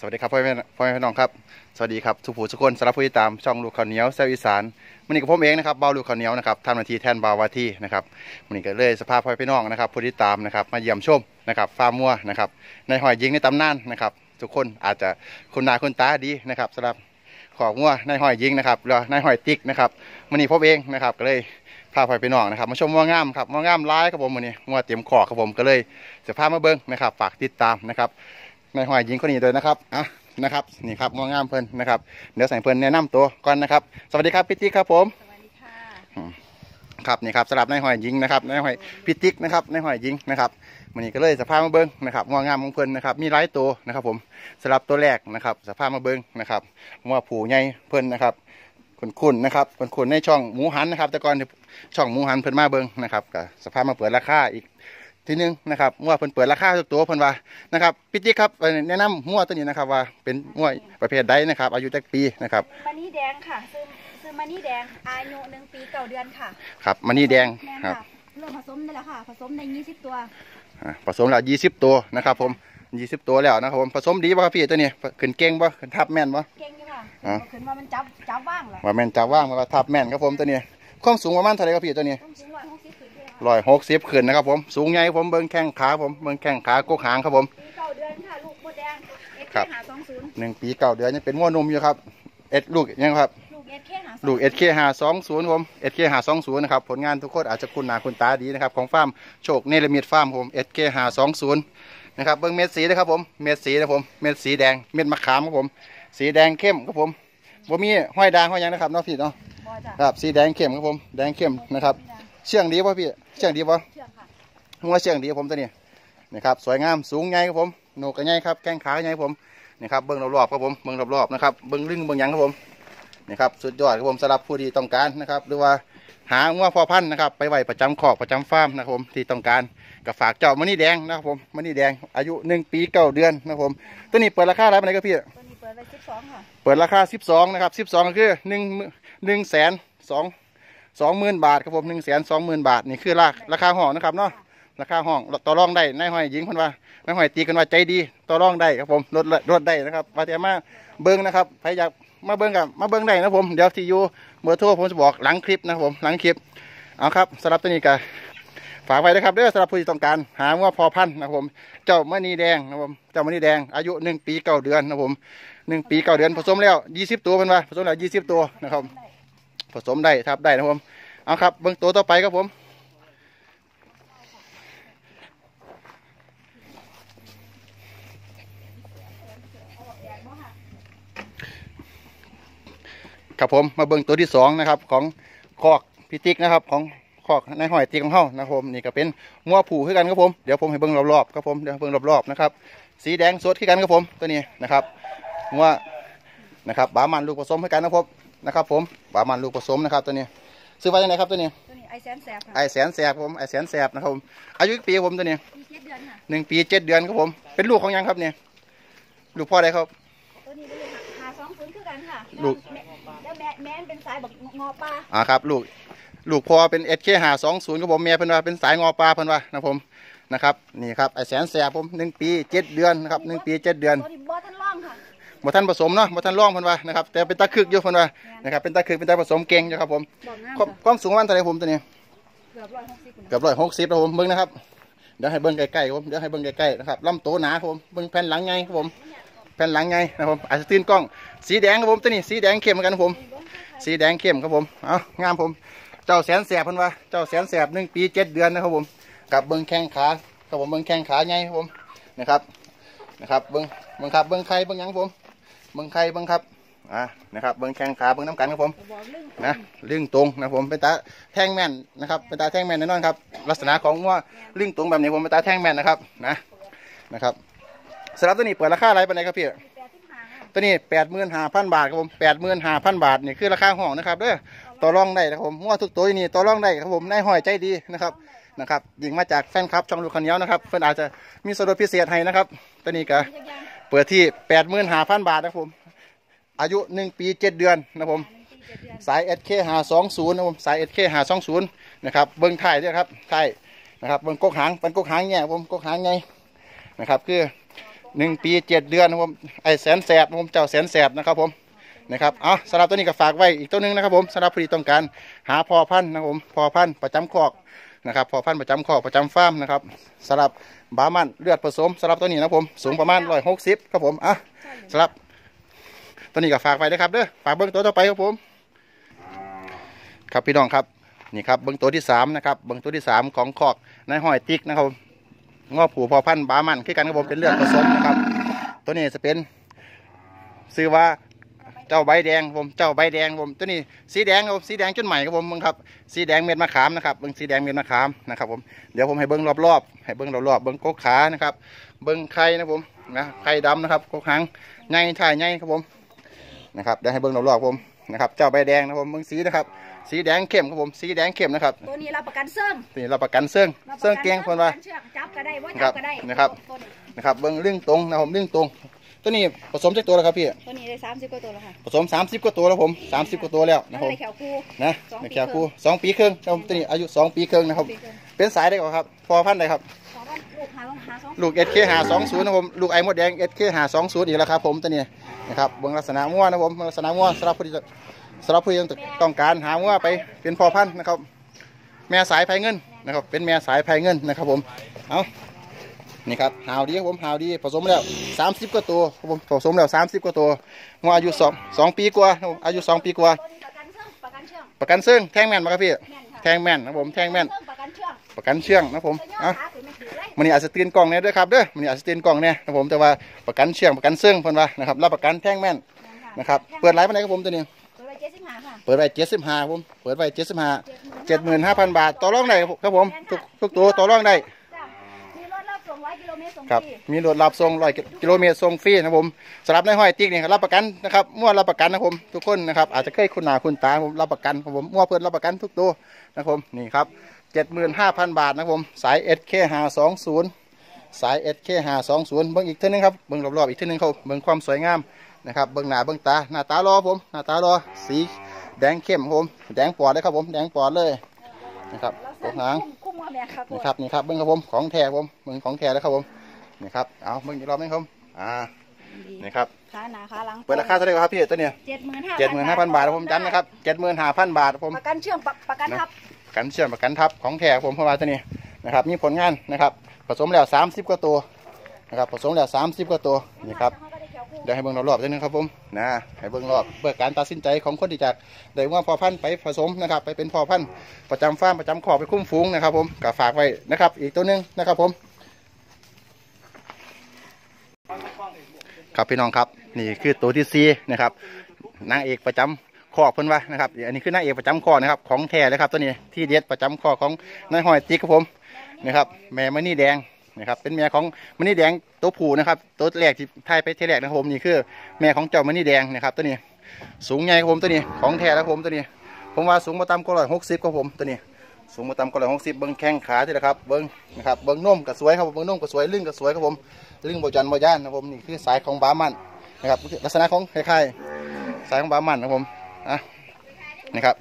สวัสดีครับพ่อแม่พ่อแม่พี่น้องครับสวัสดีครับทุกผู้ทุกคนสำหรับผู้ติดตามช่องลูกข้าวเหนียวแซวอีสานมันนี้กับผมเองนะครับเบาลูกข้าวเหนียวนะครับทำนาทีแทนเบาวาที่นะครับมันนี้ก็เลยสภาพพ่อแม่พี่น้องนะครับผู้ติดตามนะครับมาเยี่ยมชมนะครับฟาร์มมัวนะครับในหอยยิงในตำนานนะครับทุกคนอาจจะคุณนาคุณตาดีนะครับสำหรับของมัวในหอยยิงนะครับหรือในหอยติ๊กนะครับมันนี้ผมเองนะครับก็เลยพาพ่อแม่พี่น้องนะครับมาชมมัวงามครับมัวงามร้ายครับผมมันนี้มัวเตรียมขอกครับผมก็เลยจะพมาเบิ้งนะครับฝากติดตามนะครับ ในหอยยิงคนนี้เลยนะครับอะนะครับนี่ครับงวงามเพิ่นนะครับเดี๋ยวใส่เพิ่นแนะนำตัวก่อนนะครับ สวัสดีครับพี่ติ๊กครับผมสวัสดีค่ะครับนี่ครับสำหรับในหอยยิงนะครับในหอยพี่ติ๊กนะครับในหอยยิงนะครับวันนี้ก็เลยสภาพมาเบิ้งนะครับงวงามของเพิ่นนะครับมีหลายตัวนะครับ ผมสำหรับตัวแรกนะครับ สภาพมาเบิ้งนะครับว่าผูใหญ่เพิ่นนะครับคุณคุณนะครับคุณคุณในช่องหมูหันนะครับ แต่ก่อนที่ช่องหมูหันเพิ่นมาเบิ้งนะครับก็สภาพมาเปิดราคาอีก ทีหนึงนะครับว่าเพิ่นเปิดราคาทุกตัวเพิ่นว่านะครับพี่ติ๊กครับเอ่อแนะนำงัวตัวนี้นะครับว่าเป็นงัวประเภทใดนะครับอายุจักปีนะครับมานี่แดงค่ะซื้อซื้อมานี่แดงอายุหนึ่งปีเก้าเดือนค่ะครับมันนี่แดงแม่นครับค่ะเริ่มผสมได้แล้วค่ะผสมในยี่สิบตัวอ่าผสมแล้วยี่สิบตัวนะครับผมยี่สิบตัวแล้วนะครับผมผสมดีป่ะครับพี่ตัวนี้ขึ้นเก่งป่ะขึ้นทับแม่นป่ะเก่งอยู่ค่ะอะขึ้นว่ามันจับจับว่างเหรอว่าแม่นจับว่างว่าทับแม่นครับผมตัวนี้ความสูงประมาณเท่าไหรครับพี่ตัวนี้ต้องสูงร้อยหกสิบขึ้นด้วย ค่ะร้อยหกสิบขึ้นนะครับ ผม สูงใหญ่ผมเบิ้งแข้งขาผมเบิ้งแข้งขากกหางครับผมปีเก้าเดือนค่ะลูกมดแดงเอสครัเคบหาสองศูนย์หนึ่งปีเก้าเดือนยังเป็นงัวนมอยู่ครับเอ็ดลูกยังครับลูกเอสเคหาลูก SK 5 2 0ผม SK 5 2 0นะครับผลงานทุกคนอาจจะคุ้นหน้าคุ้นตาดีนะครับของฟาร์มโชคเนรมิตฟาร์มผม SK 5 2 0นะครับเบิ้งเม็ดสีนะครับผมเม็ดสีนะผมเม็ดสีแดงเม็ดมะขามครับผม สีแดงเข้มครับผมบ่มีห้อยด่างห้อยหยังนะครับเนาะพี่เนาะบอจ้ะครับสีแดงเข้มครับผมแดงเข้มนะครับ เชื่องดีป่ะพี่ เชื่องดีป่ะเชื่องค่ะหัวเชื่องดีผมตัวนี้นะครับสวยงามสูงใหญ่ครับผมโหนกกระใหญ่ครับแข้งขาใหญ่ครับผมนี่ครับเบิ้งรอบๆครับผมเบิ้งรอบๆนะครับเบิ้งลึงเบิ้งหยังครับผมนี่ครับสุดยอดครับผมสำหรับผู้ที่ต้องการนะครับ หรือว่าหางัวพ่อพันธุ์นะครับ ไปไว้ประจำคอกประจำฟาร์มนะครับผมที่ต้องการก็ฝากเจ้ามณีแดงนะครับผมมณีแดงอายุหนึ่งปีเก้าเดือนนะครับผมตัวนี้เปิดราคาอะไรไปไหนครับพี่ตัวนี้เปิดไว้สิบสองค่ะเปิดราคาสิบสองนะครับสิบสองก็คือหนึ่งหนึ่งแสนสอง สองหมื่นบาทครับผมหนึ่งแสนสองหมื่นบาทนี่คือราราคาห้องนะครับเนาะราคาห้องต่อรองได้นายห้อยหญิงคนว่านายห้อยตีกันว่าใจดีต่อรองได้ครับผมลดลดได้นะครับว่าแต่มาเบิ้งนะครับใครอยากมาเบิ้งกับมาเบิ้งได้นะผมเดี๋ยวที่อยู่เบอร์โทรผมจะบอกหลังคลิปนะครับผมหลังคลิปเอาครับสำหรับตัวนี้ก็ฝากไว้นะครับเด้อสำหรับผู้ที่ต้องการหาว่าพอพันนะครับผม เจ้ามณีแดงนะครับผมเจ้ามณีแดงอายุหนึ่งปีเก้าเดือนนะครับผมหนึ่งปีเก้าเดือนผสมแล้วยี่สิบตัวเป็นว่าผสมแล้วยี่สิบตัวนะครับ สมได้ทับได้นะผมเอาครับเบื้องตัวต่อไปครับผมครับผมมาเบื้องตัวที่สองนะครับของคอกพิติกนะครับของคอกในหอยตีของเฮานะครับผมนี่ก็เป็นงัวผูขึ้นกันครับผมเดี๋ยวผมให้เบื้องรอบๆครับผมเดี๋ยวเบื้องรอบๆนะครับสีแดงสดขึ้นกันครับผมตัวนี้นะครับว่านะครับบามันลูกผสมให้กันนะครับ นะครับผมบามันลูกผสมนะครับตัวนี้ ซื้อไว้ยังไงครับตัวนี้ตัวนี้ไอแซนแสบค่ะไอแสนแสบผมไอแสนแสบนะครับผมอายุกี่ปีครับผมตัวนี้ปีเจ็ดเดือนค่ะหนึ่งปีเจ็ดเดือนครับผม เป็นลูกของยังครับเนี่ยลูกพ่อใดครับตัวนี้เป็นหาสองศูนย์คือกันค่ะลูกแล้วแม่แม่นเป็นสายบักงอปลาอ่าครับ ลูกลูกพ่อเป็นเอสเคหาสองศูนย์ครับผมเมียเพิ่นว่าเป็นสายงอปลาเพิ่นว่านะครับผมนะครับนี่ครับไอแสนแสบผมหนึ่งปีเจ็ดเดือนนะครับหนึ่งปีเจ็ดเดือนตัวนี้บอทันล่องค่ะ บ่ท่านผสมเนาะบ่ท่านร่องเพิ่นว่านะครับแต่เป็นตาคึกอยู่เพิ่นว่านะครับเป็นตาคึกเป็นตาผสมเก่งอยู่ครับผมบอกงามความความสูงประมันเท่าไหร่ผมตัวนี้เกือบร้อยหกสิบเกือบร้อยหกสิบครับผมเบิ้งนะครับเดี๋ยวให้เบิ้งใกล้ๆครับผมเดี๋ยวให้เบิ้งใกล้ๆนะครับลำโตวหนาครับผมเบิ้งแผ่นหลังไงครับผมแผ่นหลังไงนะครับผมอาจจะตื่นกล้องสีแดงครับผมตัวนี้สีแดงเข้มเหมือนกันครับผม สีแดงเข้มครับผมเอางามผม เจ้าแสนแสบเพิ่นว่าเจ้าแสนแสบหนึ่งปีเจ็ดเดือนนะครับผมกับเบิ้งแข้งขาครับผมเบิ้งแข้งขาไงครับผมนะครับนะครับเบิ้งเบิ้งครับเบิ้งไข่เบิ้งหยังครับผม เบิ้งไข่เบิ้งครับอ่านะครับเบิ้งแข้งขาเบิ้งน้ำกันครับผมบอกเรื่องนะลึงตรงนะผมเป็นตาแท่งแม่นนะครับเป็นตาแท่งแม่นแน่นอนครับลักษณะของว่าลึงตรงแบบนี้ผมเป็นตาแท่งแม่นนะครับนะนะครับสำหรับตัวนี้เปิดราคาอะไรไปไหนใดครับพี่แปดสิบห้าค่ะตัวนี้แปดหมื่นห้าพันบาทครับผมแปดหมื่นห้าพันบาทนี่คือราคาห้องนะครับเด้อต่อรองได้นะครับผมว่าทุกตัวนี่ต่อรองได้ครับผมนายห้อยใจดีนะครับนะครับยิงมาจากแฟนคลับช่องลูกขันเหนียวนะครับ เพื่อนอาจจะมีส่วนลดพิเศษให้นะครับตัวนี้ก็มีจักรยาน เปิดที่แปดหมื่นห้าพันบาทนะผม อายุหนึ่งปีเจ็ดเดือนนะผมหนึ่งปีเจ็ดเดือนสาย SK หา20นะผม สาย SK หา20นย์นะครับ เบิ้งไทยด้วยครับไทยนะครับเบิ้งกกหางเป็นกกหางแง่ผมกกหางไงนะครับคือหนึ่งปีเจ็ดเดือนนะผมไอแสนแสบผมเจ้าแสนแสบนะครับผมนะครับเอาสำหรับตัวนี้ก็ฝากไว้อีกตัวหนึงนะครับผมสำหรับผู้ที่ต้องการหาพอพันธุ์นะครับผมพอพันธุ์ประจำคอก นะครับพอพันประจำคอประจำฟาร์มนะครับสำหรับบามันเลือดผสมสำหรับตัวนี้นะผมสูงประมาณร้อยหกสิบครับผมอะสำหรับตัวนี้ก็ฝากไว้ด้วยครับเด้อฝากเบิ้งตัวต่อไปครับผม ครับพี่น้องครับนี่ครับเบิ้งตัวที่สามนะครับเบิ้งตัวที่สามของคอกนายฮ้อยติ๊กนะครับงัวผู้พ่อพันธุ์บราห์มันคือกันครับผมเป็นเลือดผสมนะครับ ตัวนี้จะเป็นซื้อว่า เจ้าใบแดงครับผมเจ้าใบแดงครับผมตัวนี้สีแดงครับผมสีแดงจนใหม่ครับผมมึงครับสีแดงเม็ดมะขามนะครับเบิ้งสีแดงเม็ดมะขามนะครับผมเดี๋ยวผมให้เบิ้งรอบๆให้เบิ้งรอบๆเบิ้งกกขานะครับ เบิ้งไข่นะครับผมนะไข่ดำนะครับกกหางใหญ่ถ่ายใหญ่ครับผมนะครับเดี๋ยวให้เบิ้งรอบๆผมนะครับเจ้าใบแดงนะครับผมเบิ้งสีนะครับสีแดงเข้มครับผมสีแดงเข้มนะครับตัวนี้รับประกันเสื่องนี่เราประกันเสื่องเสื่องเกียงคนว่าเชือกจับก็ได้ว่าครัจับบก็ได้นะครับตัวนี้นะครับเบิ้งเรื่องตรงนะครับผมเรื่องตรง ตัวนี้ผสมจากตัวแล้วครับพี่ ตัวนี้ได้สามสิบกว่าตัวแล้วค่ะ ผสม 30กว่าตัวแล้วผม30กว่าตัวแล้วแล้นะวผมได้แขวคู่ นะสองปี ในแคคูสองปีครึ่งนะครับผมตัวนี้อายุสองปีครึ่งนะครับ ปีเกินเป็นสายได้ก่อนครับ พอพันธุ์ใดครับขอว่าลูกหาลองหาสองลูก SK หา20นะครับผมลูกไอมดแดง SK หา20อีกแล้วครับผมตัวนี้นะครับเบิ้งลักษณะงัวนะครับผมลักษณะงัวสำหรับผู้ที่จะสำหรับผู้ที่ต้องการหางัวไปเป็นพอพันธุ์นะครับ แม่สายไพเงินนะครับ เป็นแม่สายไพเงินนะครับผมเอา นี่ครับหาวดีครับผมหาวดีผสมแล้ว 30กว่าตัวครับผมผสมแล้ว 30กว่าตัวงัวอายุสองสองปีกว่าครับผมอายุสองปีกว่าตัวนี้ประกันเชื่องประกันเชื่องประกันซึ่งแท่งแม่นมาครับพี่แม่นค่ะแท่งแม่นนะครับผมแท่งแม่นเชื่องประกันเชื่องประกันเชื่องนะครับผมตัวย่อเอะขาถึงไม่ถือเลยมันนี่อาจจะตื่นกล่องเนี่ยด้วยครับเด้อมันนี่อาจจะตื่นกล่องเนี่ยนะครับผมแต่ว่าประกันเชื่องประกันซึ่งเพิ่นว่านะครับรับประกันแท่งแม่นนะครับเปิดไลฟ์มาไหนครับผมตัวนี้เปิดไว้เจ็ดสิบห้าค่ะเปิดไว้เจ็ดสิบห้าผมเปิดไว้เจ็ดสิบห้าเจ็ดหมื่นห้าพันบาทต่อรองได้ครับผมทุกทุกตัวต่อรองได้ เมตรส่งครับรีมีรถรับส่งร้อยกิโลเมตรส่งฟรีนะครับผมสำหรับในห้อยติ๊กนี่ครับรับประกันนะครับมั่วรับประกันนะครับผมทุกคนนะครับอาจจะเคยคุณหนาคุณตาผมรับประกันครับผมมั่วเพื่อนรับประกันทุกตัวนะครับผมนี่ครับเจ็ดหมื่นห้าพันบาทนะครับผมสาย SK ห้าสองศูนย์สาย SK ห้าสองศูนย์เบิ้งอีกเท่านึงครับเบิ้งรอบๆอีกเท่านึงครับเบิ้งความสวยงามนะครับเบิ้งหน้าเบิ้งตาหน้าตาหล่อผมหน้าตาหล่อสีแดงเข้มครับผมแดงปอดเลยครับผมแดงปอดเลย นะครับแล้วกเส้นหางคุ้มคุ้มว่าแม่ครับนี่ครับนี่ครับเบิ้งครับผมของแท้ครับผมเบิ้งของแท้แล้วครับผมนี่ครับเอาเบิ้งอีกรอบนึงครับผมอ่านี่ครับขาหน้าขาหลังเปิดราคาเท่าไหร่ครับพี่ตัวเนี้ยเจ็ดหมื่นห้าเจ็ดหมื่นห้าพันบาทครับผมจำนะครับเจ็ดหมื่นห้าพันบาทครับผมประกันเชื่องประประกันทับประกันเชื่อมประกันทับของแท้ครับผมเพราะว่าตัวนี้นะครับมีผลงานนะครับผสมแล้วสามสิบกว่าตัวนะครับผสมแล้วสามสิบกว่าตัวนี่ครับ เขาก็ได้แขวคู่เดี๋ยวให้เบิ้งรอบๆนิดนึงครับผมนะให้เบิ้งรอบเพื่อการตัดสินใจของคนที่จากได้ว่าพอพันธุ์ไปผสมนะครับ ไปเป็นพอพันธุ์ประจำฟาร์มประจำขอบไปคุ้มฟูงนะครับ ผมก็ฝากไว้นะครับ อีกตัวหนึงนะครับผมครับพี่น้องครับนี่คือตัวที่ซีนะครับนางเอกประจำข้อเพิ่นว่านะครับอันนี้คือนางเอกประจำข้อนะครับของแท้เลยครับตัวนี้ที่เด็ดประจำข้อของนายหอยติ๊กครับผมนะครับแม่มณีแดง นะครับ เป็นแม่ของมณีแดงตัวผู้นะครับ ตัวแรกที่ทายไปเทแรกนะครับผมนี่คือ แม่ของเจ้ามณีแดงนะครับ ตัวนี้ สูงใหญ่ครับผมตัวนี้ ของแท้แล้วครับผมตัวนี้ ผมว่าสูงมาต่ำก็ร้อยหกสิบครับผมตัวนี้ สูงมาต่ำก็ร้อยหกสิบเบิ้งแข้งขาที่ละครับ เบิ้งนะครับ เบิ้งนุ่มก็สวยครับผมเบิ้งนุ่มก็สวยลึงก็สวยครับผมลึงบจันบย่านนะครับผมนี่คือสายของบามันนะครับลักษณะของคล้ายๆสายของบามันนะครับผมอะนะครับ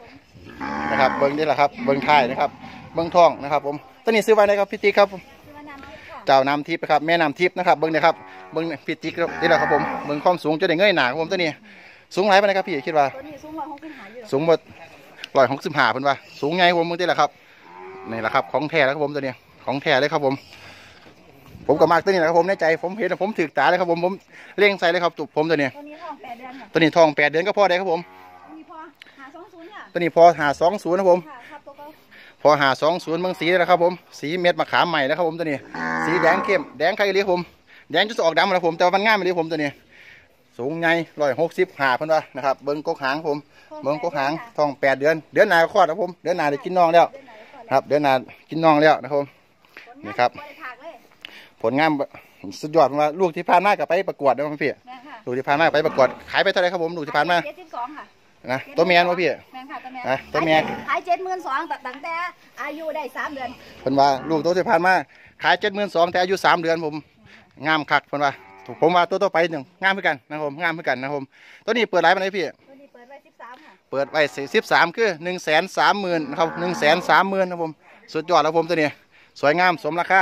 นะครับเบิ้งนี่แหละครับเบิ้งท้ายนะครับ เบิ้งท้องนะครับ ผมตัวนี้ซื้อไว้ไหนครับพี่ติ๊กครับ เจ้าน้ำทิพย์นะครับแม่น้ำทิพย์นะครับเบิ้งนี่ครับเบิ้งพี่ติ๊กครับนี่แหละครับผมเบิ้งความสูงจะได้เงยหนาครับผมตัวนี้ สูงหลายปานใดครับพี่คิดว่าตัวนี้สูงร้อยหกสิบห้าอยู่สูงหมดร้อยหกสิบห้าเพิ่นว่าสูงไงผมมึงที่แหละครับนี่แหละครับของแท้แล้วครับผมตัวเนี้ยของแท้เลยครับผม ผมก็มากตัวนี้แหละครับผมในใจผมเห็นแล้วผมถือตาเลยครับผมผมเล่งใส่เลยครับตุกผมตัวเนี้ยตัวนี้ท้องแปดเดือนค่ะตัวนี้ทองแปดเดือนก็พอได้ครับผมตัวนี้พอหาสองศูนย์ค่ะตัวนี้พอหาสองศูนย์นะครับผมค่ะครับตัวก็ พอหาสองศูนย์เมืองสีเลยนะครับผม สีเม็ดมะขามใหม่นะครับผมตัวนี้ สีแดงเข้ม แดงไข่เลี้ยผม แดงจะออกดำนะผม แต่ว่ามันง่ายไปเลยผมตัวนี้ สูงใหญ่ร้อยหกสิบห้าเพิ่นว่านะครับ เบิ้งกกหางผม เบิ้งกกหางทองแปดเดือน เดือนหนาก็คลอดครับผม เดือนหนาได้กินน้องแล้วเดือนไหนก่อนครับ เดือนหนากินน้องแล้วนะครับผมนี่ครับบริภาคเลยผลงานสุดยอดผมว่าลูกที่พานมากกับไปประกวดนะครับพี่แม่นค่ะลูกที่พานมากไปประกวด ขายไปเท่าไหรครับผม ลูกที่พานมาเจ็ดสิบสองค่ะ นะตัวแมนวะพี่แม่นค่ะตัวแม่อะตัวแม่ขายเจ็ดหมื่นสองตั้งแต่อายุได้สามเดือนเพิ่นว่าลูกตัวที่พานมาขายเจ็ดหมื่นสองแต่อายุสามเดือนผมงามคักเพิ่นว่าถูกผมว่าตัวต่อไปหนึ่งงามเหมือนกันนะครับผมงามเหมือนกันนะครับผมตัวนี้เปิดไลฟ์มาไหนพี่ตัวนี้เปิดไว้สิบสามค่ะเปิดไว้สิบสามคือหนึ่งแสนสามหมื่นนะครับหนึ่งแสนสามหมื่นนะครับผมสุดยอดแล้วผมตัวนี้สวยงามสมราคา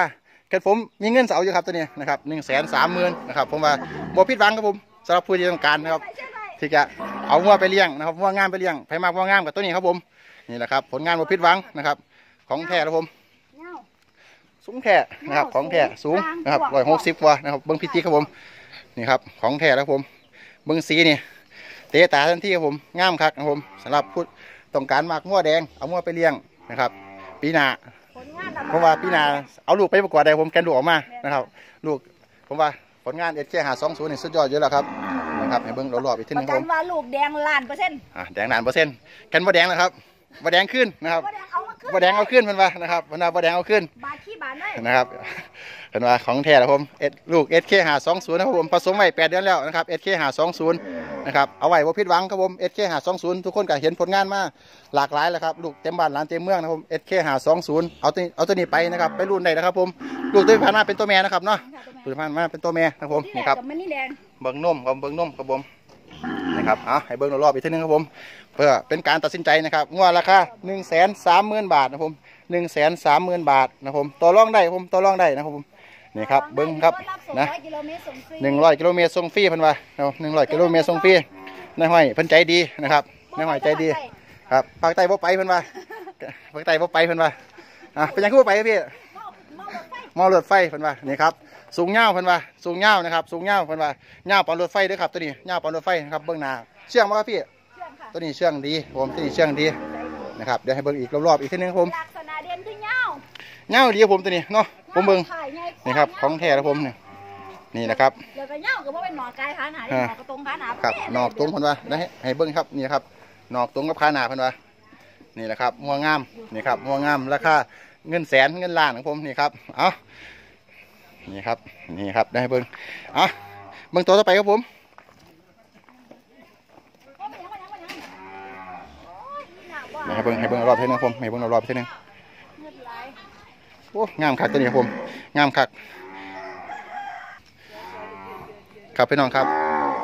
เคดผมมีเงินเสาอยู่ครับตัวนี้นะครับหนึ่งแสนสามหมื่นนะครับผมว่าบ่ผิดหวังครับผมสำหรับผู้ที่ต้องการนะครับไปเชื่อไป ที่จะเอาวัวไปเลี้ยงนะครับวัวงามไปเลี้ยงไปมากวัวงามกับตัวนี้ครับผมนี่แหละครับ ผลงานบ่ผิดหวังนะครับ ของแท้ครับผมสูงแท้นะครับของแท้สูงนะครับร้อยหกสิบกว่านะครับเบิ้งพิธีครับผมนี่ครับของแท้แล้วครับผม เบิ้งสีนี่เตะตาทันทีครับผมงามคักนะครับผมสำหรับผู้ต้องการมากงัวแดงเอางัวไปเลี้ยงนะครับ ปีหน้าผลงานผมว่าปีหน้าเอาลูกไปประกวดได้ผมแกนลูออกมานะครับ ลูกผมว่าผลงานเอสเคหาสองศูนย์นี่สุดยอดอยู่แล้วครับ นะครับให้เบิ้งรอบๆอีกทีหปนึระงคกัรับนผมว่าลูกแดงล้านเปอร์เซ็นต์อะแดงนานเปอร์เซ็นต์แกันบ่แดงแล้วครับบ่แดงขึ้นนะครับบ่แดงเอามาขึ้นบ่แดงเอาขึ้นเพิ่นว่านะครับเพิ่นว่าบ่แดงเอาขึ้น บาทขี้บาทเลยนะครับเห็นว่าของแท้แล้วผมเอ็ดลูก SK หา20นะครับผมผสมไว้8เดือนแล้วนะครับ SK หา20นะครับเอาไว้บ่ผิดหวังครับผม SK หา20ทุกคนก็เห็นผลงานมาหลากหลายแล้วครับลูกเต็มบ้านหลานเต็มเมืองนะครับผม SK หา20เอาตัวนี้เอาตัวนี้ไปนะครับไปรุ่นได้นะครับผมลูกตัวที่ผ่านมาเป็นตัวแม่นะครับเนาะตัวที่ผ่านมาเป็นตัวแม่นะครับผมที่นี่แรครักบกับมันนี่แดง เบิ่งนุ่มครับเบิ่งนุ่มครับผมนะครับเอาให้เบิ่งรอบๆอีกทีหนึงครับผม เพื่อเป็นการตัดสินใจนะครับงวดราคา1 3 0 0 0 0บาทนะครับผม1 3 0 0 0 0บาทนะครับผมต่อรองได้ครับผมต่อรองได้นะครับผมนี่ครับเบิ่งครับนะหนึ่งร้อยกิโลเมตรส่งฟรีพิ่นว่าหนึ่งร้อยกิโลเมตรส่งฟรีนายห้อยพิ่นใจดีนะครับนายห้อยใจดีครับภาคใต้บ่ไปเพิ่นว่าภาคใต้บ่ไปเพิ่นว่าอะเป็นยังคือบ่ไปพี่มาเมารถไฟมอรถไฟเพิ่นว่านี่ครับ สูงเงาวเพิ่นว่าสูงเงาวนะครับ สูงเงาวเพิ่นว่าเงาวปอนรถไฟเด้อครับตัวนี้เงาวปอนรถไฟนะครับเบื้องหน้าเชื่องบ่ครับพี่เชื่อมค่ะตัวนี้เชื่องดีผมตัวนี้เชื่องดีนะครับเดี๋ยวให้เบิ่งอีกรอบๆอีกทีหนึงครับผมลักษณะเด่นคือเงาเงาวดีครับผมตัวนี้เนาะผมเบิ่งถ่ายไงนี่ครับของแท้ครับผมนี่นี่นะครับแล้วก็เงาก็บ่เป็นหนอกายขาหนาอ่าหนอกระตรงขาหนาครับนอกตรงเพิ่นว่าได้ให้เบิ่งครับนี่ครับนอกตรงกับขาหน้าเพิ่นว่านี่แหละครับงัวงามนี่ครับงัวงามราคาเงินแสนเงินล้านของผมนี่ครับเอา นี่ครับนี่ครับได้ให้เบิ่งเอาเบิ่งตัวต่อไปครับผมนี่ให้เบิ่งให้เบิ่งรอบเท่านึงครับผมให้เบิ่งรอบเท่านึงเงือดไหลโอ้งามคักตัวนี้ครับผมงามคักครับพี่น้องครับ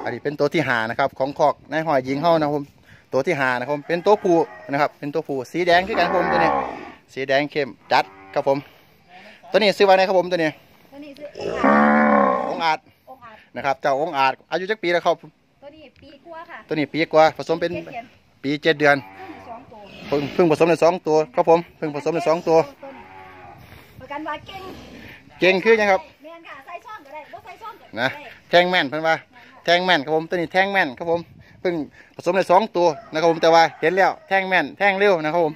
อันนี้เป็นตัวที่หานะครับ ของคอกนายหอยหญิงเฮานะครับผมตัวที่หานะครับผมเป็นตัวผู้นะครับ เป็นตัวผู้สีแดงคือกันครับผมตัวนี้สีแดงเข้มจัดครับผม ตัวนี้ซื้อไว้ไหนครับผมตัวนี้ อองค์อาจองค์อาจองค์อาจนะครับเจ้าองค์อาจอายุจักปีแล้วครับตัวนี้ปีกว่าค่ะตัวนี้ปีกว่าผสมเป็นเจ็ดเดือนปีเจ็ดเดือนตัวนี้สองตัวเพิ่งเพิ่งผสมในสองตัวครับผมเพิ่งผสมในสองตัวประกันว่าเก่งเก่งคือยังครับแม่นค่ะใส่ช่องก็ได้บ่ใส่ช่องก็นะได้แทงแม่นเพิ่นว่าแทงแม่นครับผมตัวนี้แทงแม่นครับผมเพิ่งผสมในสองตัวนะครับผมแต่ว่าเห็นแล้วแทงแม่นแทงเร็วนะครับผม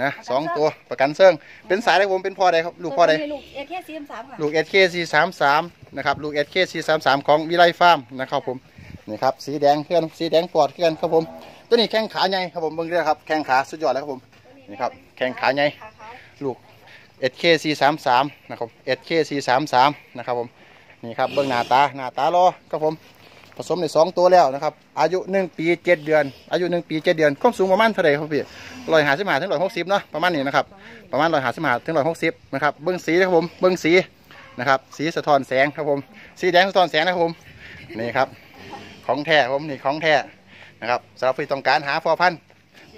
นะสองตัวประกันเซิงเป็นสายอะไรครับผมเป็นพ่อใดครับลูกพ่อใดตัวนี้ลูกเอเคซีมสามค่ะลูก SKC 3 3นะครับลูก SKC 3 3ของวิไลฟาร์มนะครับผมนี่ครับสีแดงเพื่อนสีแดงปลอดเพื่อนครับผม ตัวนี้แข้งขาใหญ่ครับผมเบิ่งเด้อครับแข้งขาสุดยอดแล้วครับผมนี่ครับแข้งขาใหญ่ขาขาวลูก SKC 3 3นะครับ SKC 3 3นะครับผมนี่ครับเบิ่งหน้าตาหน้าตารอครับผม ผสมในสองตัวแล้วนะครับ อายุหนึ่งปีเจ็ดเดือน อายุหนึ่งปีเจ็ดเดือนความสูงประมาณเท่าไหร่ครับพี่ร้อยห้าสิบห้าถึงร้อยหกสิบเนาะประมาณนี้นะครับประมาณร้อยห้าสิบห้าถึงร้อยหกสิบนะครับเบิ่งสีนะครับผมเบิ่งสีนะครับ สีสะท้อนแสงครับผมสีแดงสะท้อนแสงนะครับผมนี่ครับของแท้ครับผมนี่ของแท้นะครับสำหรับที่ต้องการหาพอพันธุ์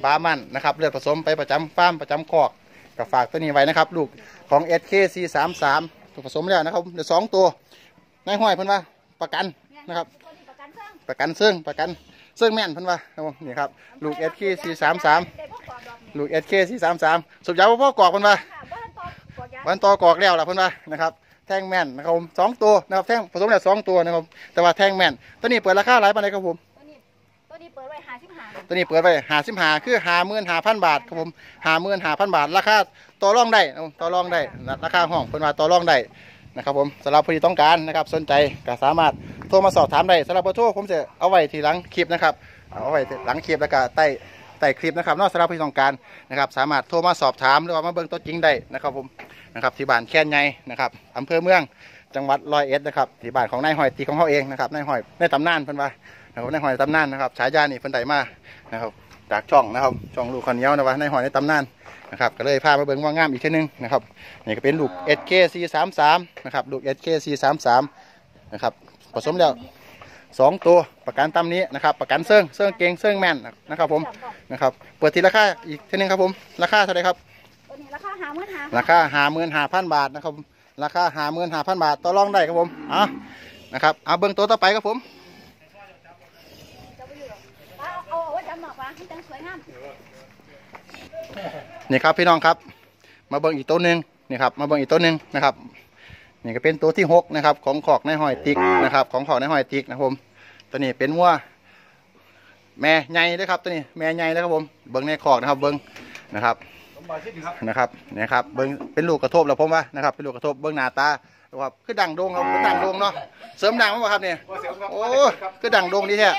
บามันนะครับเลือดผสมไปประจำฟาร์มประจำคอกก็ฝากตัวนี้ไว้นะครับ ลูกของ SKC 3 3ถูกผสมแล้วนะครับเดี๋ยวสองตัว นายห้อยเพิ่นว่าประกันนะครับ ประกันเครื่องประกันเสื่องประกันเสื่องแม่นเพิ่นว่าครับผมนี่ครับลูก SK 4 3 3ได้พวกกรอบดอกนี่ลูก SK 4 3 3สุดยอดว่าพ่อกอกเพิ่นว่าค่ะบ้านตอกกอกยาวันต่อกอกแล้วล่ะเพิ่นว่านะครับแท่งแม่นนะครับผมสองตัวนะครับแท่งผสมแล้วสองตัวนะครับแต่ว่าแท่งแม่นตัวนี้เปิดราคาหลายปานใดครับผมตัวนี้ตัวนี้เปิดไว้หาสิบหาตัวนี้เปิดไว้หาสิบหาคือหาหมื่นหาพันบาทครับผมหาหมื่นหาพันบาท ราคาต่อรองได้นะครับต่อรองได้ราคาห้องเพิ่นว่าต่อรองได้นะครับผมสำหรับผู้ที่ต้องการนะครับสนใจก็สามารถ โทรมาสอบถามได้สำหรับเบอร์โทรผมจะเอาไว้ทีหลังคลิปนะครับเอาไว้หลังคลิปแล้วก็ใต้ใต้คลิปนะครับนอกสำหรับผู้ต้องการนะครับ สามารถโทรมาสอบถามหรือว่ามาเบิ่งตัวจริงได้นะครับผมนะครับที่บ้านแค่นใหญ่นะครับอำเภอเมืองจังหวัดร้อยเอ็ดนะครับที่บ้านของนายหอยตีของเขาเองนะครับนายหอยในตำนานเพิ่นว่านะครับนายหอยตำนานนะครับฉายานี่เพิ่นได้มานะครับจากช่องนะครับช่องลูกคนเนี้ยนะวะในหอยในตำนานนะครับก็เลยพามาเบิ่งว่างามอีกทีนึงนะครับนี่ก็เป็นลูก SKC 3 3 นะครับลูก SKC 3 3 นะครับ ผสมแล้วสองตัวประกันตำนี้นะครับ ประกันเซิงเซิงเก่งเซิงแม่นนะครับผมนะครับเปิดทีราคาอีกทีนึงครับผม ราคาเท่าไหรครับตัวนี้ราคาหาหมื่นหาราคาหาหมื่นหาพันบาทนะครับราคาหาหมื่นหาพันบาทต่อรองได้ครับผมอะนะครับเอาเบิ้งตัวต่อไปครับผมจะไปอยู่หรอกเอาเอาเอาไว้จำหนอกฟ้าให้จังสวยงามนี่ครับพี่น้องครับ มาเบิ้งอีกตัวหนึ่งนี่ครับมาเบิ้งอีกตัวหนึ่งนะครับ นี่ก็เป็นตัวที่หกนะครับ ของขอกในหอยติกนะครับ ของขอกในหอยติกนะครับผมตัวนี้เป็นวัวแม่ใหญ่เลยครับตัวนี้แม่ใหญ่เลยครับผมเบิ้งในขอกนะครับ เบิ้งนะครับสมบัติที่ครับนะครับนี่ครับเบิ้งเป็นลูกกระทบแล้วผมว่านะครับ เป็นลูกกระทบเบิ้งหน้าตาครับคือดังโดงครับคือดังโดงเนาะเสริมดังมั้งบ่ครับเนี่ยว่าเสียงครับโอ้คือดังโดงดีแท้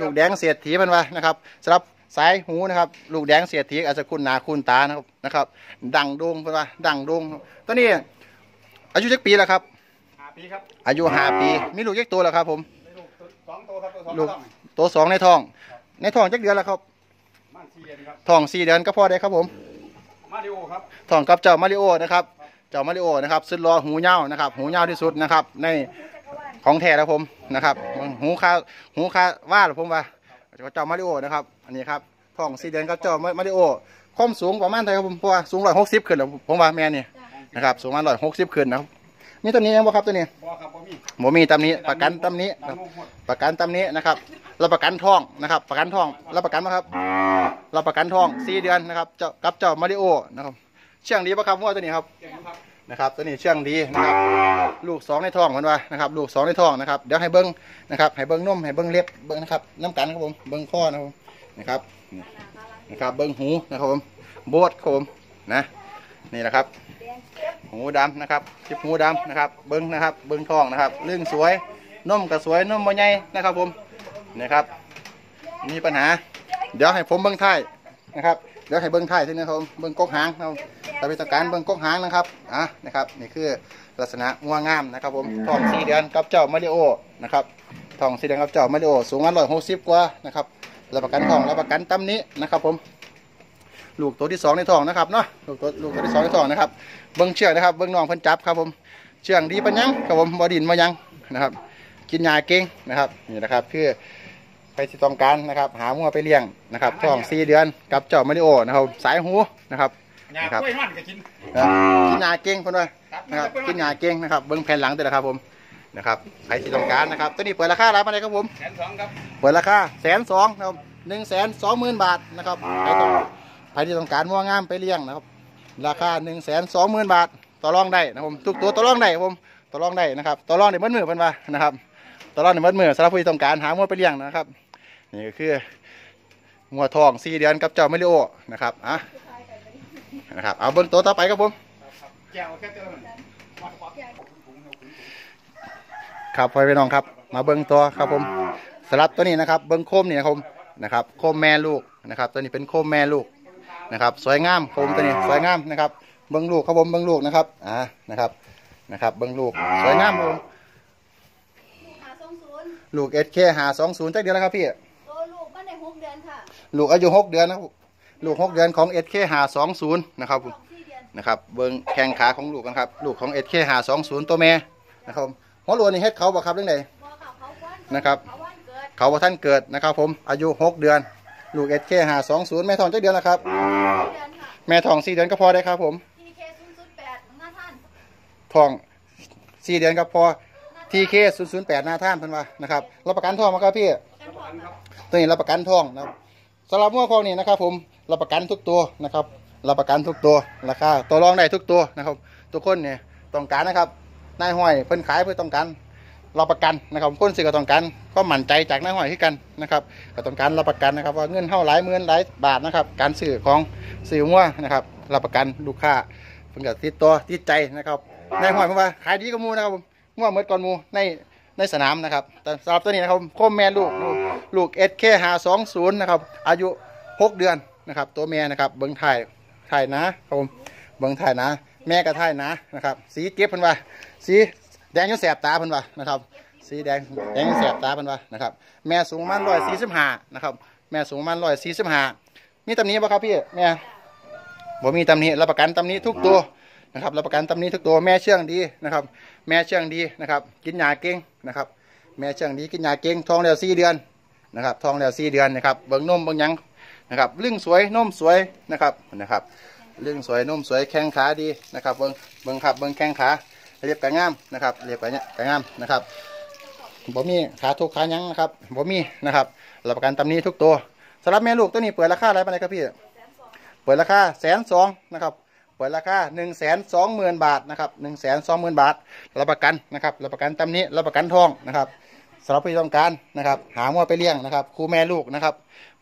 ลูกแดงเสียดถีมันว่านะครับสำหรับสายหูนะครับลูกแดงเสียดถีอาจจะคุ้นหนาคุ้นตานะครับนะครับ ดังโดงเป็นว่าดังโดงตอนนี้ อายุจักปีแล้วครับ ห้าปีครับอายุห้าปี มีลูกยักตัวแล้วครับ ผมลูกสองตัวครับตัวสองลูก ต้องตัวสองในท้อง ในท้องจักเดือนแล้วครับมันสี่เดือนครับท้องสี่เดือนก็พอได้ครับผม มาริโอครับท้องกับเจ้ามาริโอนะครับ เจ้ามาริโอนะครับสุดรอหูยาวนะครับ หูยาวที่สุดนะครับ ในของแท้แล้วผมนะครับ หูคาหูคาว่าหรือผมว่าเจ้ามาริโอนะครับ อันนี้ครับท้องสี่เดือนกับเจ้ามาริโอความสูงประมาณเท่าไหร่ครับผมเพราะว่าสูงร้อยหกสิบขึ้นแล้วผมว่าแม่นี่ นะครับสูงประมาณร้อยหกสิบขึ้นนะครับมีตัวนี้ยังบ่ครับตัวนี้บ่ครับบ่มีหมมีตำนี้ประกันตำนี้ดังลูกหมดประกันตำนี้นะครับรับประกันทองนะครับ ประกันทองรับประกันนะครับรับประกันทองสี่เดือนนะครับเจ้ากับเจ้ามาริโอนะครับเชื่องดีปะครับว่าตัวนี้ครับเก่งครับนะครับตัวนี้เชื่องดีนะครับลูกสองในท้องมันว่านะครับลูกสองในท้องนะครับเดี๋ยวให้เบิ้งนะครับให้เบิ้งนมให้เบิ้งเล็บเบิ้งนะครับน้ำกันครับผมเบิ้งข้อนะครับผมนะครับนะครับเบิ้งหูนะครับผมโบดครับผมนะนี่นะครับแดงเก็บ หูดำนะครับจิบหูดำนะครับ เบิ้งนะครับ เบิ้งทองนะครับเรื่องสวยนมก็สวยนมบ่ใหญ่นะครับผมนี่ครับมีปัญหา เดี๋ยวให้ผมเบิ้งท้ายนะครับเดี๋ยวให้เบิ้งท้ายทีนี้ครับ เบิ้งกกหางนะครับถ้าเป็นการเบิ้งกกหางนะครับอะนะครับ นี่คือลักษณะงัวงามนะครับ ผมทองสี่เดือนกับเจ้ามาริโอนะครับทองสี่เดือนกับเจ้ามาริโอสูงมาร้อยหกสิบกว่านะครับรับประกันทองรับประกันตำนี้นะครับผม ลูกตัวที่สองในท้องนะครับเนาะลูกตัวลูกตัวที่สองในท้องนะครับเบิ้งเชือกนะครับเบิ้งน้องเพิ่นจับครับผมเชือกดีปัญญังครับผมบอดินมายังนะครับ กินยาเก่งนะครับนี่นะครับคือไปที่ต้องการนะครับ หามัวไปเลี้ยงนะครับท้องสี่เดือนกับเจ้ามาริโอนะครับสายหูนะครับยาครับกล้วยมันก็กินนะกินยาเก่งคนด้วยครับนะครับกินยาเก่งนะครับเบิ้งแผ่นหลังแต่ละครับผมนะครับใครที่ต้องการนะครับตัวนี้เปิดราคาแล้วมาเลยครับผมแสนสองครับเปิดราคาแสนสองนะครับหนึ่งแสนสองหมื่นบาทนะครับใครต้อง ใครที่ต้องการวัวงามไปเลี้ยงนะครับ ราคาหนึ่งแสนสองหมื่นบาทต่อรองได้นะครับผมทุกตัวต่อรองได้ครับผมต่อรองได้นะครับต่อรองในมัดมือเพิ่นว่านะครับต่อรองในมัดมือสำหรับผู้ที่ต้องการหาวัวไปเลี้ยงนะครับ นี่ก็คืองัวทองสี่เดือนกับเจ้าเมลิโอนะครับอะนะครับเอาเบิ้งตัวต่อไปครับผมครับพ่อพี่น้องครับ มาเบิ้งตัวครับผมสำหรับตัวนี้นะครับ เบิ้งโคมนี่นะครับนะครับ โคมแม่ลูกนะครับ ตัวนี้เป็นโคมแม่ลูก นะครับ สวยงามโคมตัวนี้สวยงามนะครับเบิ้งลูกครับผมเบิ้งลูกนะครับอ่านะครับนะครับ เบิ้งลูกสวยงามครับผมลูกหาสองศูนย์ลูกเอสเคหาสองศูนย์จักเดือนแล้วครับพี่โตลูกมันได้หกเดือนค่ะลูกอายุหกเดือนนะครับลูกหกเดือนของเอสเคหาสองศูนย์นะครับผมสองสี่เดือนนะครับเบิ้งแข้งขาของลูกกันครับลูกของเอสเคหาสองศูนย์ตัวแม่นะครับผมหัวโลวนนี่เฮ็ดเขาบ่ครับเรื่องใดบ่เขาเขาวันนะครับเขาวันเกิดเขาว่าท่านเกิดนะครับผมอายุหกเดือน ลูกเอสเคหาสองศูนย์แม่ทองเจ็ดเดือนแล้วครับสี่เดือนค่ะแม่ทองสี่เดือนก็พอได้ครับผมทีเคศูนย์ศูนย์แปดหน้าท่านทองสี่เดือนก็พอทีเคศูนย์ศูนย์แปดหน้าท่านเพิ่นว่านะครับรับประกันทองมาครับพี่กันพร้อมครับตัวนี้รับประกันทองนะครับสำหรับมั่วพวกนี้นะครับ ผมรับประกันทุกตัวนะครับรับประกันทุกตัวราคาตัวรองได้ทุกตัวนะครับ ทุกคนเนี่ยต้องการนะครับนายห้อยเพิ่นขายเพื่อต้องการ รับประกันนะครับคนซื้อก็ต้องการก็มั่นใจจากนายหอยคือกันนะครับก็ต้องการรับประกันนะครับว่าเงินเท่าหลายหมื่นหลายบาทนะครับ การซื้อของซื้อมั่วนะครับรับประกันลูกค้าเพิ่นก็ติดตัวติดใจนะครับนายหอยเพิ่นว่าขายดีกว่ามูนะครับผมมั่วเมื่อก่อนมูในในสนามนะครับแต่สำหรับตัวนี้นะครับโคมแม่ลูกลูกเอสเคหาสองศูนย์นะครับอายุหกเดือนนะครับ ตัวแม่นะครับเบิ้งถ่ายถ่ายนะครับผมเบิ้งถ่ายนะ แม่ก็ถ่ายนะนะครับ สีเก็บเพิ่นว่าสี แดงยังแสบตาเพิ่นว่านะครับ สีแดงแดงยังแสบตาเพิ่นว่านะครับ แม่สูงประมันร้อยสี่สิบห้านะครับ แม่สูงประมันร้อยสี่สิบห้ามีตำหนี้ป่ะครับพี่แม่บ่มีตำหนี้รับประกันตำหนี้ทุกตัวนะครับรับประกันตำหนี้ทุกตัวแม่เชื่องดีนะครับ แม่เชื่องดีนะครับ กินยาเก่งนะครับ แม่เชื่องดีกินยาเก่งท้องแล้วสี่เดือนนะครับท้องแล้วสี่เดือนนะครับ เบิ่งนมเบิ่งยังนะครับลึงสวยนมสวยนะครับนะครับลึงสวยนมสวยแข้งขาดีนะครับ เบิ่งเบิ่งครับเบิ่งแข้งขา เรียบกระงามนะครับ เรียบกระเนี่ยกระงามนะครับบ่มีขาทุกขายังนะครับบ่มีนะครับรับประกันตำนี้ทุกตัวสำหรับแม่ลูกตัวนี้เปิดราคาอะไรไปเลยครับพี่เปิดราคาแสนสองนะครับเปิดราคาหนึ่งแสนสองหมื่นบาทนะครับหนึ่งแสนสองหมื่นบาทรับประกันนะครับรับประกันตำนี้รับประกันทองนะครับสำหรับผู้ที่ต้องการนะครับ หามัวไปเลี้ยงนะครับครูแม่ลูกนะครับ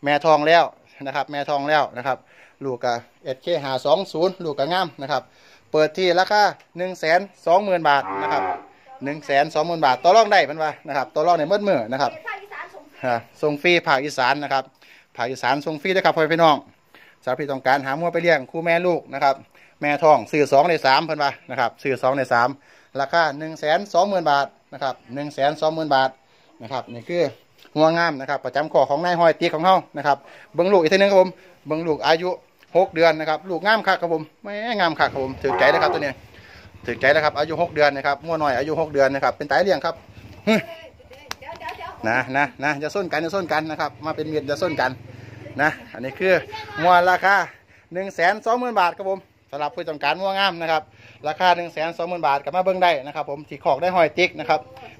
แม่ทองแล้วนะครับ แม่ทองแล้วนะครับ ลูกกับเอสเคหาสองศูนย์ลูกกับงามนะครับ เปิดที่ราคาหนึ่งแสนสองหมื่นบาทนะครับหนึ่งแสนสองหมื่นบาทต่อรองได้เพันว่านะครับต่อรองในเมื่อเมื่อนะครับภาคอีสานส่งอ่าส่งฟรีภาคอีสานนะครับภาคอีสานส่งฟรีนะครับพ่อแม่พี่น้องสำหรับพี่ต้องการหามัวไปเลี้ยงคู่แม่ลูกนะครับ แม่ทองซื้อสองในสามเพิ่นว่านะครับซื้อสองในสามราคาหนึ่งแสนสองหมื่นบาทนะครับหนึ่งแสนสองหมื่นบาทนะครับนี่คือหัวงามนะครับ ประจำคอของนายห้อยตีของเฮานะครับเบิ้งลูกอีกทีหนึงครับผมเบิ้งลูกอายุ หกเดือนนะครับลูกงามคักครับผมไม่งามคักครับผมถือใจนะครับตัวนี้ถือใจแล้วครับอายุหกเดือนนะครับมัวหน่อยอายุหกเดือนนะครับเป็นไตเลี้ยงครับนะนะนะจะส้นกันจะส้นกันนะครับ มาเป็นเมียจะส้นกันนะอันนี้คือมัวราคา1นึ่งแสนสองหมื่นบาทครับผมสำหรับผู้ต้องการมัวงามนะครับราคา1นึ่งแสนสองหมื่นบาทกับมาเบิ้งได้นะครับ ผมที่ขอกได้หอยติ๊กนะครับ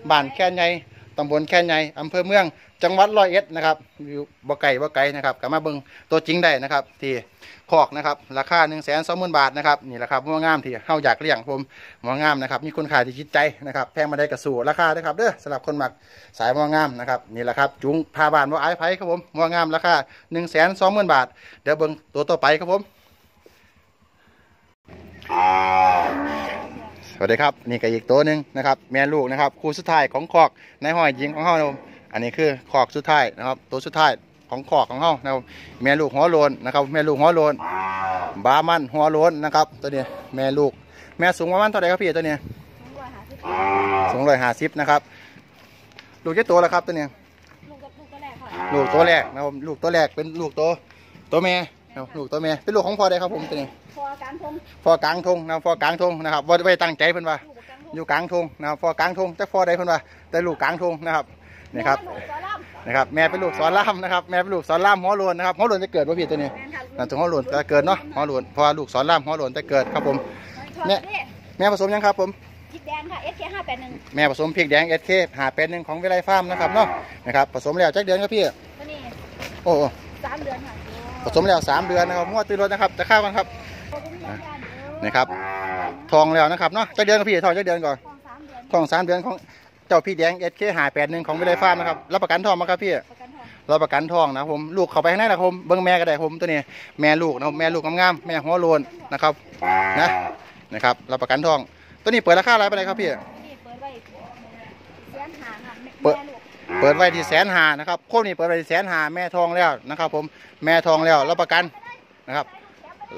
บานแค่นใหญ่ ตำบลแค่นใหญ่อำเภอเมือง จังหวัดร้อยเอ็ดนะครับอยู่บ่ไก่บ่ไก่นะครับกลับมาเบิ้งตัวจริงได้นะครับ ที่ขอกนะครับราคา1นึ่งแสนสองหมื่นบาทนะครับนี่แหละครับมัวงามที่เฮาอยากเลี้ยงผมมัวงามนะครับมีคุณค่าที่จิตใจนะครับแพงมาได้กระสู่ราคานะครับเด้อสำหรับคนหมักสายมัวงามนะครับนี่แหละครับจุงพาบานว่าไอ้ไผ่ครับผมมัวงามราคาหนึ่งแสนสองหมื่นบาท เดี๋ยวเบิ้งตัวต่อไปครับผม สวัสดีครับนี่ก็อีกตัวหนึ่งนะครับแม่ลูกนะครับคู่สุดท้ายของคอกในห้อยยิงของเฮานะครับอันนี้คือคอกสุดท้ายนะครับตัวสุดท้ายของคอกของเฮานะครับแม่ลูกหัวโลนนะครับแม่ลูกหัวโลนบามันหัวโลนนะครับตัวนี้แม่ลูก แม่สูงประมาณเท่าไหร่ครับพี่ตัวนี้ลูกว่าหาสิบสูงร้อยห้าสิบนะครับลูกเจ้าตัวแล้วครับตัวนี้ลูกกับลูกก็แรกค่ะลูกตัวแรกนะครับลูกตัวแรกเป็นลูกตัวตัวแม่นะครับลูกตัวแม่เป็นลูกของพ่อได้ครับผมตัวนี้พ อการพงพ่อกลางทงนะครับพ่อกลางทงนะครับว่าไว้ตั้งใจเพิ่นว่าลูกกับอยู่กลางทงนะครับพ่อกลางทงแต่พ่อได้เพิ่นว่าแต่ลูกกลางทงนะครับนี่ครับลูกกระล่ำนะครับ แม่เป็นลูกสอนล่ามนะครับแม่เป็นลูกสอนล่ามหัวโลนนะครับหัวโลนจะเกิดว่าพี่ตัวนี้แม่นค่ะนะตัวหัวโลนจะเกิดเนาะหัวโลนเพราะว่าลูกสอนล่ามหัวโลนจะเกิดครับผมเนี่แม่ผสมยังครับผมจิตแดงค่ะ SK ห้าแปดหนึ่งแม่ผสมพริกแดงเอสเคหาเป็นหนึ่งของวิไลฟาร์มนะครับเนาะนะครับผสมแล้วจักเดือนครับพี่ตัวนี้โอ้โอ้สามเดือนค่ะผสมแล้วสามเดือนนะครับงวดตื่นรถนะครับจะข้าวกันครับ นะครับ ทองแล้วนะครับเนาะจักเดือนครับพี่ทองจักเดือนก่อนทองสามเดือนของเจ้าพี่แดงเอสเคหายแปดหนึ่งของวิไลฟาร์มนะครับรับประกันทองมาครับพี่รับประกันทองนะผมลูกเขาไปข้างในนะครับผมเบิ้งแม่ก็ได้ครับผมตัวนี้แม่ลูกนะครับแม่ลูกงามๆแม่หัวโลนนะครับนะนะครับรับประกันทอง ตัวนี้เปิดราคาอะไรไปเลยครับพี่เปิดไว้แสนหาค่ะแม่เปิดลูกเปิดไว้ที่แสนหานะครับโคมนี่เปิดไว้ที่แสนหาแม่ทองแล้วนะครับ ผมแม่ทองแล้วรับประกันนะครับ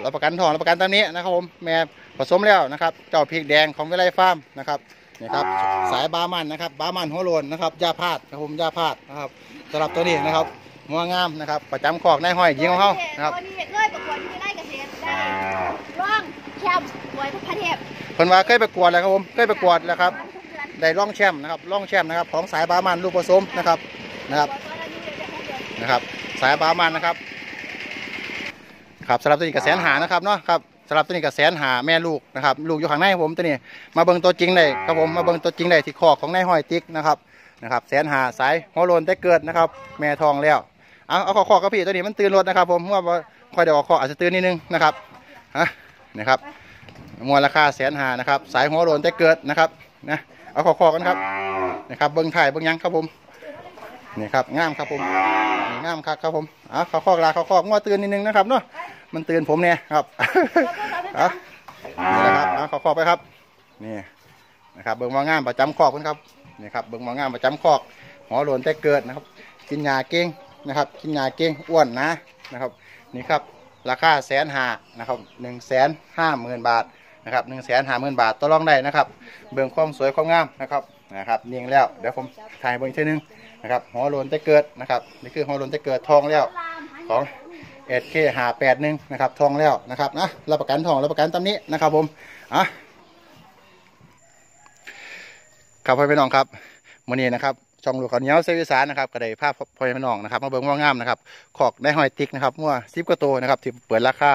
รับประกันทองรับประกันตามนี้นะครับผมแม่ผสมแล้วนะครับ เจ้าพริกแดงของวิไลฟาร์มนะครับนี่ครับสายบามันนะครับ บามันหัวโลนนะครับยาพาดนะครับผมยาพาดนะครับสำหรับตัวนี้นะครับงัวงามนะครับประจำคอกในห้อยยิงของเขานะครับตัวนี้เลยประกวดที่ไร่เกษตรได้ร่องแชมป์มวยพระเทพเพิ่นว่าเคยประกวดแล้วครับผมเคยประกวดแล้วครับทุกเดือนได้ร่องแชมป์นะครับร่องแชมป์นะครับของสายบามันลูกผสมนะครับนะครับตัวละนี้เลยจะให้เดือนนะครับ สายบามันนะครับ ครับสำหรับตัวนี้กระแสนหานะครับเนาะครับสำหรับตัวนี้กระแสนหาแม่ลูกนะครับลูกอยู่ข้างในผมตัวนี้มาเบิ่งตัวจริงเลยครับผมมาเบิ่งตัวจริงเลยที่คอกของนายห้อยติ๊กนะครับนะครับแสนหาสายหัวโลนแต่เกิดนะครับ แม่ทองแล้วเอาเอาขอขอกระพี่ตัวนี้มันตื่นรถนะครับ ผมเพราะว่าบ่ค่อยได้ออกคออาจจะตื่นนิดนึงนะครับฮะนะครับมวลราคาแสนหานะครับสายหัวโลนแต่เกิดนะครับนะเอาขอขอกันครับนะครับเบิ่งถ่ายเบิ่งยังครับผมนี่ครับงามครับผมงามครับครับผมอะเขาคอกลาเขาคอกงัวตื่นนิดนึงนะครับเนาะ มันตื่นผมเนี่ยครับอะนี่นะครับอะเขาคอกไปครับ นี่นะครับ เบิ่งมางามประจำคอกเพิ่นครับนี่ครับเบิ่งมางามประจำคอกหัวโลนแต่เกิดนะครับ กินยาเก่งนะครับ กินยาเก่งอ้วนนะนะครับ นี่ครับราคาแสนห้านะครับหนึ่งแสนห้าหมื่นบาทนะครับหนึ่งแสนห้าหมื่นบาทต่อรองได้นะครับ เบิ่งความสวยความงามนะครับนะครับเนียงแล้วเดี๋ยวผมถ่ายเบิ่งอีกทีนึงนะครับหัวโลนแต่เกิดนะครับนี่คือหัวโลนแต่เกิดทองแล้วของ เอสเคหาแปดหนึ่งนะครับทองแล้วนะครับนะรับประกันทองรับประกันตำนี้นะครับผมอะครับพ่อพี่น้องครับวันนี้นะครับช่องลูกขาเนียวเซวิสานนะครับก็ได้ภาพพ่อพี่น้องนะครับมาเบิ่งว่างามนะครับขอกได้หอยติ๊กนะครับมั่วซิบกว่าตัวนะครับที่เปิดราคา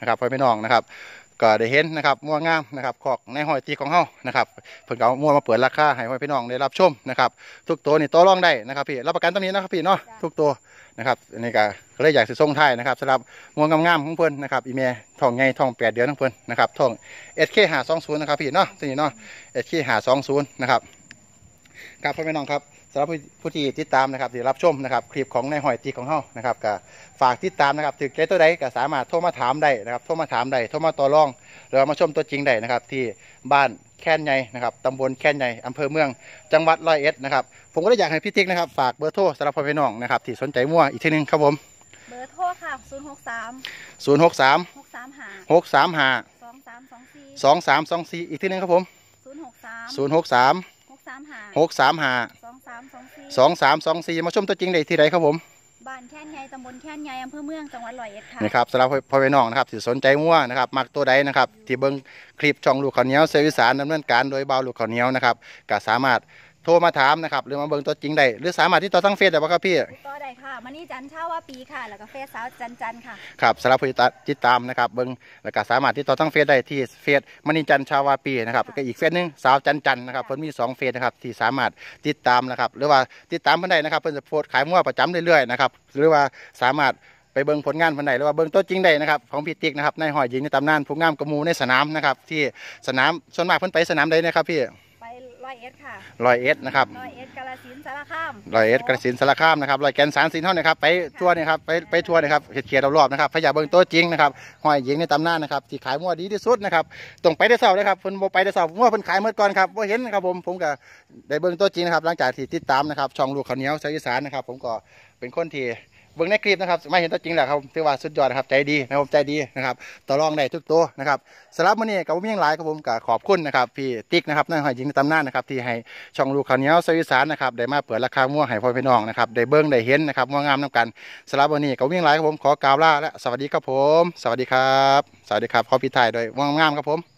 นะครับพ่อพี่น้องนะครับก็ได้เห็นนะครับงัวงามนะครับขอกในหอยตีของเฮานะครับเพิ่นเอางัวมาเปิดราคาให้พ่อพี่น้องได้รับชมนะครับทุกตัวนี่ต่อรองได้นะครับพี่รับประกันตรงนี้นะครับพี่เนาะทุกตัว นะครับอันนี้ก็เลยอยากสิส่งท้ายนะครับสำหรับงัวงามๆของเพิ่นนะครับอีเมลทองใหญ่ทองแปดเดือนของเพิ่นนะครับทอง SK 520นะครับพี่เนาะตัวนี้เนาะ SK 520นะครับครับพ่อพี่น้องครับสำหรับผู้ที่ติดตามนะครับที่รับชมนะครับคลิปของในหอยตีของเฮานะครับก็ฝากติดตามนะครับถึงใจตัวใดก็สามารถโทรมาถามได้นะครับโทรมาถามได้โทรมาต่อรองหรือว่ามาชมตัวจริงได้นะครับที่บ้านแค่นใหญ่นะครับตำบลแค่นใหญ่อำเภอเมืองจังหวัดร้อยเอ็ดนะครับ ผมก็เลยอยากให้พี่ติ๊กนะครับฝากเบอร์โทรสำหรับพ่อพี่น้องนะครับที่สนใจมั่วอีกทีหนึงครับผมเบอร์โทรค่ะศูนย์หกสาม0 6 3หกสามห้า6 3 5สองสามสองสี่2 3 2 4 อีกทีหนึงครับผมศูนย์หกสาม0 6 3หกสามห้า6 3 5สองสามสองสี่สองสามสองสี่มาชมตัวจริงได้ที่ใดครับผมบ้านแค่นใหญ่ตำบลแค่นใหญ่อำเภอเมืองจังหวัดร้อยเอ็ดค่ะนะครับสำหรับพ่อพี่น้องนะครับที่สนใจงัวนะครับมักตัวใดนะครับที่เบิ้งคลิปช่องลูกข้าวเหนียวเซอร์วิสารดำเนินการโดยเบาลูกข้าวเหนียวนะครับก็สามารถโทรมาถามนะครับหรือมาเบิ้งตัวจริงได้หรือสามารถติดต่อทางเฟซได้ป่ะครับพี่ติดต่อได้ค่ะมันนี่จันเช่าว่าปีค่ะ แล้วก็เฟซสาวจันจันค่ะครับสำหรับผู้ติดตามนะครับเบิ้งแล้วก็สามารถที่ต่อทั้งเฟซได้ที่เฟซมณีจันทร์ชาวาปีนะครับก็อีกเฟซหนึงสาวจันจันนะครับเพิ่นมีสองเฟซนะครับที่สามารถติดตามนะครับหรือว่าติดตามเพิ่นได้นะครับเพิ่นจะโพสต์ขายงัวประจำเรื่อยๆนะครับหรือว่าสามารถไปเบิ่งผลงานพันใดหรือว่าเบิ่งตัวจริงได้นะครับของพี่ติ๊กนะครับในหอยหญิงในตำนานผู้งามกระมูในสนามนะครับที่สนามส่วนมากเพิ่นไปสนามใดนะครับพี่ไป ร้อยเอ็ดค่ะรอยเอ็ดนะครับร้อยเอ็ดกาลสินธุ์สารคามรอยเอ็ดกระสินธุ์สารคามนะครับรอยแกนสารสินเท่านะครับไปทั่วนี่ครับไปไปทั่วนะครับเขตเขียรอบๆนะครับพยายามเบิ่งตัวจริงนะครับหอยหญิงในตำนานนะครับที่ขายมั่วดีที่สุดนะครับต้องไปได้เสาร์นะครับเพิ่นบ่ไปได้เสาร์มั่วเพิ่นขายเมื่อก่อนครับบ่เห็นนะครับผมผมก็ได้เบิ่งตัวจริงนะครับหลังจากที่ติดตามนะครับช่องลูกข้าวเหนียวเสียอีสานนะครับผมก็เป็นคนที่ เบิ่งในคลิปนะครับไม่เห็นตัวจริงแหละครับถือว่าสุดยอดนะครับใจดีนะครับ ใจดีนะครับต่อรองได้ทุกตัวนะครับสำหรับมื้อนี้กับผมยังหลายครับผมก็ขอบคุณนะครับพี่ติ๊กนะครับนายหอยหญิงในตำนานนะครับที่ให้ช่องลูกข้าวเหนียวสวิสานนะครับได้มาเปิดราคามั่วให้พ่อพี่น้องนะครับได้เบิ่งได้เห็นนะครับมั่วงามน้ำกันสำหรับวันนี้กับผมยังหลายครับผมขอกล่าวลาและสวัสดีครับผม สวัสดีครับ สวัสดีครับขอพิดท้ายโดยมั่วงามครับผม